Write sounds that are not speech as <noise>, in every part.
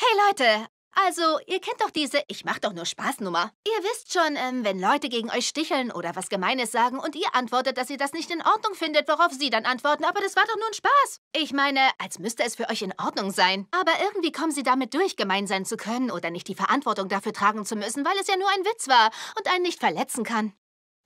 Hey Leute, also, ihr kennt doch diese Ich mach doch nur Spaß-Nummer. Ihr wisst schon, ähm, wenn Leute gegen euch sticheln oder was Gemeines sagen und ihr antwortet, dass ihr das nicht in Ordnung findet, worauf sie dann antworten, aber das war doch nur ein Spaß. Ich meine, als müsste es für euch in Ordnung sein. Aber irgendwie kommen sie damit durch, gemein sein zu können oder nicht die Verantwortung dafür tragen zu müssen, weil es ja nur ein Witz war und einen nicht verletzen kann.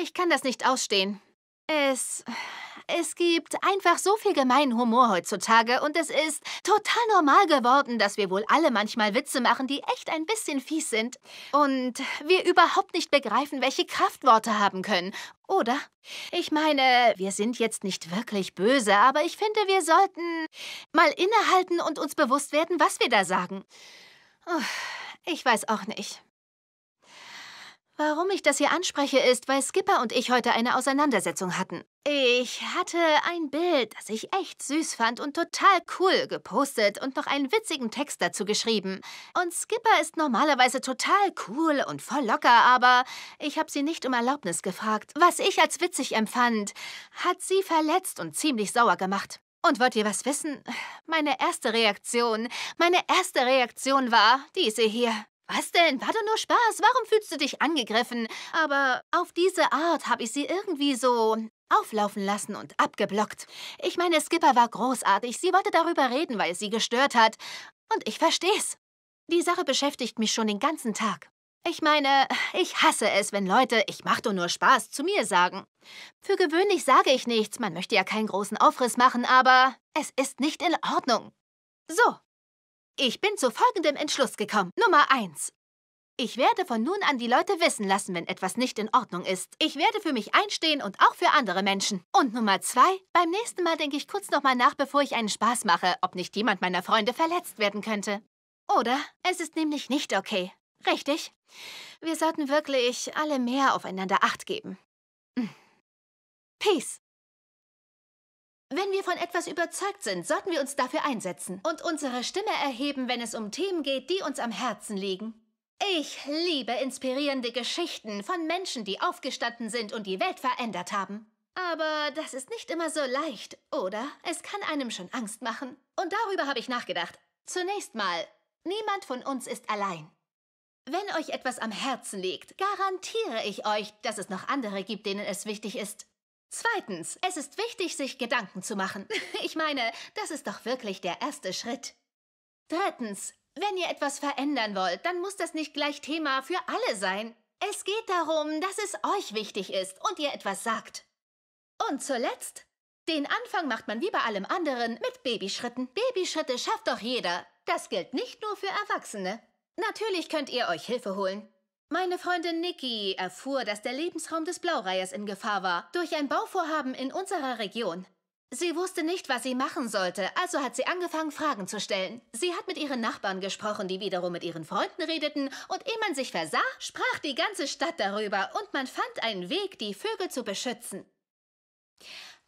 Ich kann das nicht ausstehen. Es. Es gibt einfach so viel gemeinen Humor heutzutage und es ist total normal geworden, dass wir wohl alle manchmal Witze machen, die echt ein bisschen fies sind. Und wir überhaupt nicht begreifen, welche Kraftworte haben können. Oder? Ich meine, wir sind jetzt nicht wirklich böse, aber ich finde, wir sollten mal innehalten und uns bewusst werden, was wir da sagen. Ich weiß auch nicht. Warum ich das hier anspreche, ist, weil Skipper und ich heute eine Auseinandersetzung hatten. Ich hatte ein Bild, das ich echt süß fand und total cool gepostet und noch einen witzigen Text dazu geschrieben. Und Skipper ist normalerweise total cool und voll locker, aber ich habe sie nicht um Erlaubnis gefragt. Was ich als witzig empfand, hat sie verletzt und ziemlich sauer gemacht. Und wollt ihr was wissen? Meine erste Reaktion, meine erste Reaktion war diese hier. Was denn? War doch nur Spaß. Warum fühlst du dich angegriffen? Aber auf diese Art habe ich sie irgendwie so auflaufen lassen und abgeblockt. Ich meine, Skipper war großartig. Sie wollte darüber reden, weil es sie gestört hat. Und ich versteh's. Die Sache beschäftigt mich schon den ganzen Tag. Ich meine, ich hasse es, wenn Leute, ich mach doch nur Spaß, zu mir sagen. Für gewöhnlich sage ich nichts, man möchte ja keinen großen Aufriss machen, aber es ist nicht in Ordnung. So, ich bin zu folgendem Entschluss gekommen. Nummer eins. Ich werde von nun an die Leute wissen lassen, wenn etwas nicht in Ordnung ist. Ich werde für mich einstehen und auch für andere Menschen. Und Nummer zwei, beim nächsten Mal denke ich kurz nochmal nach, bevor ich einen Spaß mache, ob nicht jemand meiner Freunde verletzt werden könnte. Oder es ist nämlich nicht okay. Richtig? Wir sollten wirklich alle mehr aufeinander Acht geben. Hm. Peace. Wenn wir von etwas überzeugt sind, sollten wir uns dafür einsetzen und unsere Stimme erheben, wenn es um Themen geht, die uns am Herzen liegen. Ich liebe inspirierende Geschichten von Menschen, die aufgestanden sind und die Welt verändert haben. Aber das ist nicht immer so leicht, oder? Es kann einem schon Angst machen. Und darüber habe ich nachgedacht. Zunächst mal, niemand von uns ist allein. Wenn euch etwas am Herzen liegt, garantiere ich euch, dass es noch andere gibt, denen es wichtig ist. Zweitens, es ist wichtig, sich Gedanken zu machen. <laughs> Ich meine, das ist doch wirklich der erste Schritt. Drittens, wenn ihr etwas verändern wollt, dann muss das nicht gleich Thema für alle sein. Es geht darum, dass es euch wichtig ist und ihr etwas sagt. Und zuletzt, den Anfang macht man wie bei allem anderen mit Babyschritten. Babyschritte schafft doch jeder. Das gilt nicht nur für Erwachsene. Natürlich könnt ihr euch Hilfe holen. Meine Freundin Nikki erfuhr, dass der Lebensraum des Blaureihers in Gefahr war, durch ein Bauvorhaben in unserer Region. Sie wusste nicht, was sie machen sollte, also hat sie angefangen, Fragen zu stellen. Sie hat mit ihren Nachbarn gesprochen, die wiederum mit ihren Freunden redeten, und ehe man sich versah, sprach die ganze Stadt darüber, und man fand einen Weg, die Vögel zu beschützen.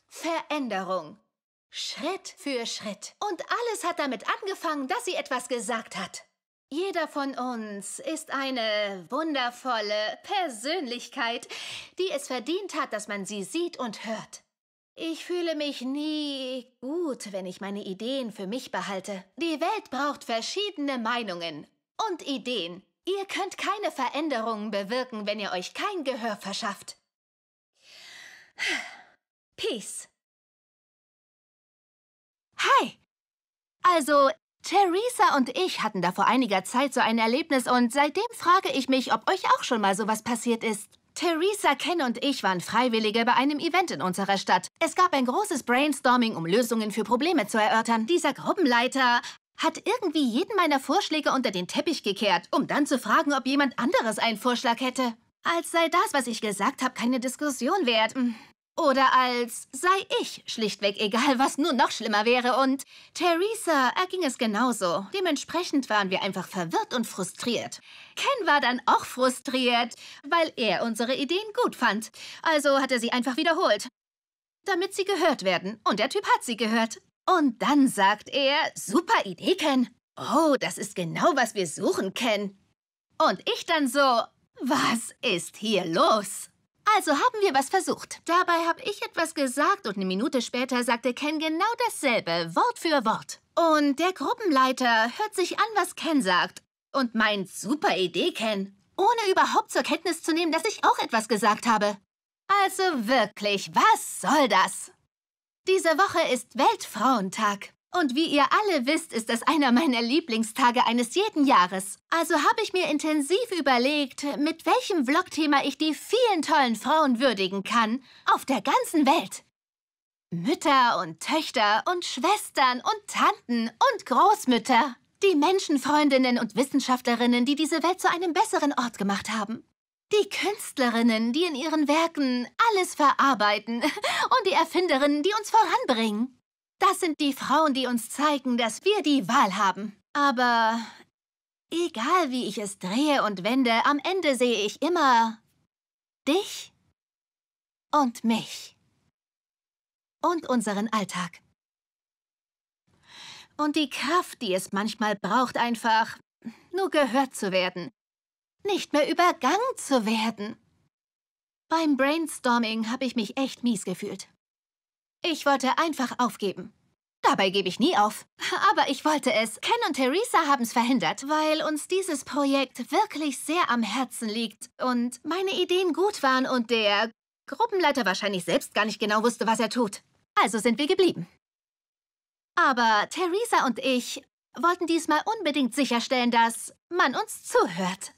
Veränderung. Schritt für Schritt. Und alles hat damit angefangen, dass sie etwas gesagt hat. Jeder von uns ist eine wundervolle Persönlichkeit, die es verdient hat, dass man sie sieht und hört. Ich fühle mich nie gut, wenn ich meine Ideen für mich behalte. Die Welt braucht verschiedene Meinungen und Ideen. Ihr könnt keine Veränderungen bewirken, wenn ihr euch kein Gehör verschafft. Peace. Hi. Also, Theresa und ich hatten da vor einiger Zeit so ein Erlebnis und seitdem frage ich mich, ob euch auch schon mal sowas passiert ist. Theresa, Ken und ich waren Freiwillige bei einem Event in unserer Stadt. Es gab ein großes Brainstorming, um Lösungen für Probleme zu erörtern. Dieser Gruppenleiter hat irgendwie jeden meiner Vorschläge unter den Teppich gekehrt, um dann zu fragen, ob jemand anderes einen Vorschlag hätte. Als sei das, was ich gesagt habe, keine Diskussion wert. Oder als sei ich schlichtweg egal, was nun noch schlimmer wäre. Und Theresa erging es genauso. Dementsprechend waren wir einfach verwirrt und frustriert. Ken war dann auch frustriert, weil er unsere Ideen gut fand. Also hat er sie einfach wiederholt. Damit sie gehört werden. Und der Typ hat sie gehört. Und dann sagt er, super Idee, Ken. Oh, das ist genau, was wir suchen, Ken. Und ich dann so, was ist hier los? Also haben wir was versucht. Dabei habe ich etwas gesagt und eine Minute später sagte Ken genau dasselbe, Wort für Wort. Und der Gruppenleiter hört sich an, was Ken sagt und meint, super Idee, Ken, ohne überhaupt zur Kenntnis zu nehmen, dass ich auch etwas gesagt habe. Also wirklich, was soll das? Diese Woche ist Weltfrauentag. Und wie ihr alle wisst, ist das einer meiner Lieblingstage eines jeden Jahres. Also habe ich mir intensiv überlegt, mit welchem Vlogthema ich die vielen tollen Frauen würdigen kann auf der ganzen Welt. Mütter und Töchter und Schwestern und Tanten und Großmütter. Die Menschenfreundinnen und Wissenschaftlerinnen, die diese Welt zu einem besseren Ort gemacht haben. Die Künstlerinnen, die in ihren Werken alles verarbeiten. <laughs> Und die Erfinderinnen, die uns voranbringen. Das sind die Frauen, die uns zeigen, dass wir die Wahl haben. Aber egal wie ich es drehe und wende, am Ende sehe ich immer dich und mich. Und unseren Alltag. Und die Kraft, die es manchmal braucht, einfach nur gehört zu werden. Nicht mehr übergangen zu werden. Beim Brainstorming habe ich mich echt mies gefühlt. Ich wollte einfach aufgeben. Dabei gebe ich nie auf. Aber ich wollte es. Ken und Theresa haben es verhindert, weil uns dieses Projekt wirklich sehr am Herzen liegt und meine Ideen gut waren und der Gruppenleiter wahrscheinlich selbst gar nicht genau wusste, was er tut. Also sind wir geblieben. Aber Theresa und ich wollten diesmal unbedingt sicherstellen, dass man uns zuhört.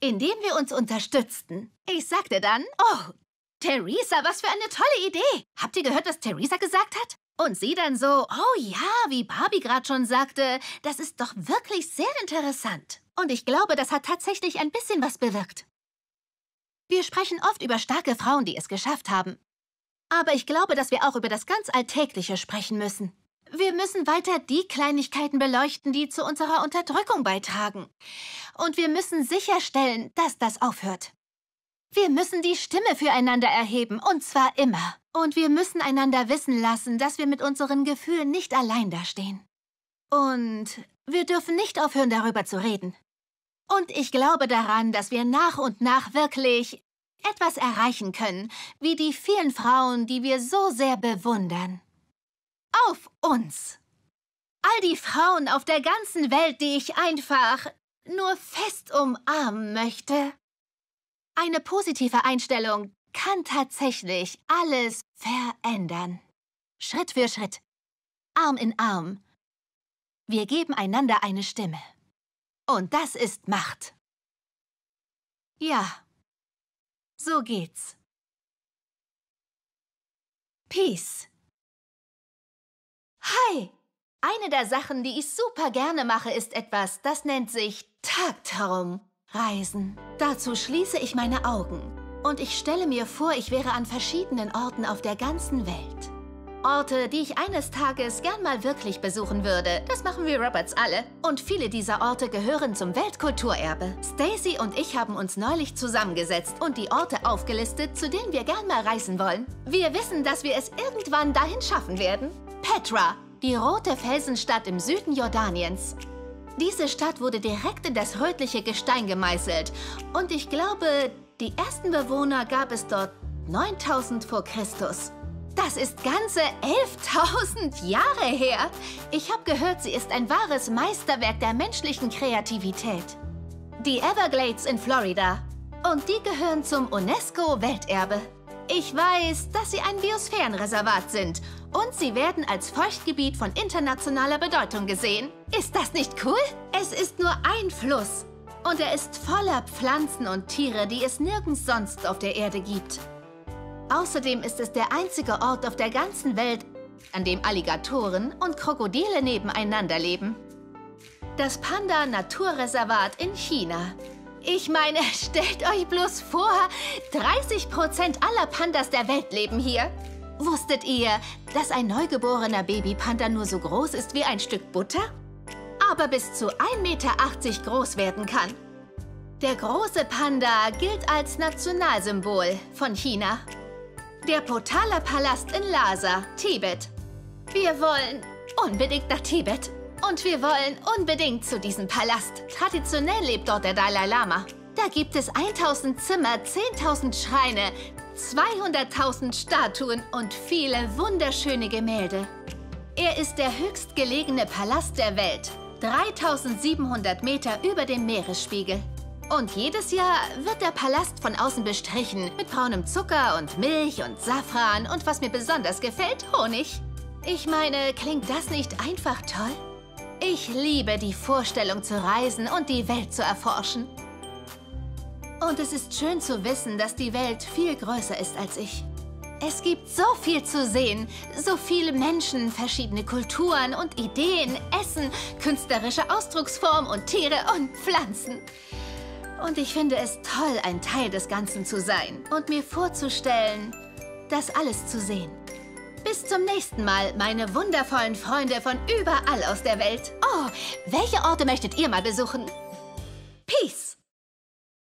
Indem wir uns unterstützten. Ich sagte dann, oh, Theresa, was für eine tolle Idee. Habt ihr gehört, was Theresa gesagt hat? Und sie dann so, oh ja, wie Barbie gerade schon sagte, das ist doch wirklich sehr interessant. Und ich glaube, das hat tatsächlich ein bisschen was bewirkt. Wir sprechen oft über starke Frauen, die es geschafft haben. Aber ich glaube, dass wir auch über das ganz Alltägliche sprechen müssen. Wir müssen weiter die Kleinigkeiten beleuchten, die zu unserer Unterdrückung beitragen. Und wir müssen sicherstellen, dass das aufhört. Wir müssen die Stimme füreinander erheben, und zwar immer. Und wir müssen einander wissen lassen, dass wir mit unseren Gefühlen nicht allein dastehen. Und wir dürfen nicht aufhören, darüber zu reden. Und ich glaube daran, dass wir nach und nach wirklich etwas erreichen können, wie die vielen Frauen, die wir so sehr bewundern. Auf uns! All die Frauen auf der ganzen Welt, die ich einfach nur fest umarmen möchte. Eine positive Einstellung kann tatsächlich alles verändern. Schritt für Schritt, Arm in Arm. Wir geben einander eine Stimme. Und das ist Macht. Ja, so geht's. Peace. Hi! Eine der Sachen, die ich super gerne mache, ist etwas, das nennt sich Tagtraumreisen. Dazu schließe ich meine Augen und ich stelle mir vor, ich wäre an verschiedenen Orten auf der ganzen Welt. Orte, die ich eines Tages gern mal wirklich besuchen würde. Das machen wir Roberts alle. Und viele dieser Orte gehören zum Weltkulturerbe. Stacy und ich haben uns neulich zusammengesetzt und die Orte aufgelistet, zu denen wir gern mal reisen wollen. Wir wissen, dass wir es irgendwann dahin schaffen werden. Petra, die rote Felsenstadt im Süden Jordaniens. Diese Stadt wurde direkt in das rötliche Gestein gemeißelt. Und ich glaube, die ersten Bewohner gab es dort 9000 vor Christus. Das ist ganze 11.000 Jahre her. Ich habe gehört, sie ist ein wahres Meisterwerk der menschlichen Kreativität. Die Everglades in Florida. Und die gehören zum UNESCO-Welterbe. Ich weiß, dass sie ein Biosphärenreservat sind und sie werden als Feuchtgebiet von internationaler Bedeutung gesehen. Ist das nicht cool? Es ist nur ein Fluss und er ist voller Pflanzen und Tiere, die es nirgends sonst auf der Erde gibt. Außerdem ist es der einzige Ort auf der ganzen Welt, an dem Alligatoren und Krokodile nebeneinander leben. Das Panda-Naturreservat in China. Ich meine, <laughs> stellt euch bloß vor, 30 Prozent aller Pandas der Welt leben hier. Wusstet ihr, dass ein neugeborener Babypanda nur so groß ist wie ein Stück Butter? Aber bis zu 1,80 Meter groß werden kann. Der große Panda gilt als Nationalsymbol von China. Der Potala Palast in Lhasa, Tibet. Wir wollen unbedingt nach Tibet. Und wir wollen unbedingt zu diesem Palast. Traditionell lebt dort der Dalai Lama. Da gibt es 1000 Zimmer, 10.000 Schreine, 200.000 Statuen und viele wunderschöne Gemälde. Er ist der höchstgelegene Palast der Welt, 3700 Meter über dem Meeresspiegel. Und jedes Jahr wird der Palast von außen bestrichen mit braunem Zucker und Milch und Safran und was mir besonders gefällt, Honig. Ich meine, klingt das nicht einfach toll? Ich liebe die Vorstellung zu reisen und die Welt zu erforschen. Und es ist schön zu wissen, dass die Welt viel größer ist als ich. Es gibt so viel zu sehen, so viele Menschen, verschiedene Kulturen und Ideen, Essen, künstlerische Ausdrucksformen und Tiere und Pflanzen. Und ich finde es toll, ein Teil des Ganzen zu sein und mir vorzustellen, das alles zu sehen. Bis zum nächsten Mal, meine wundervollen Freunde von überall aus der Welt. Oh, welche Orte möchtet ihr mal besuchen? Peace!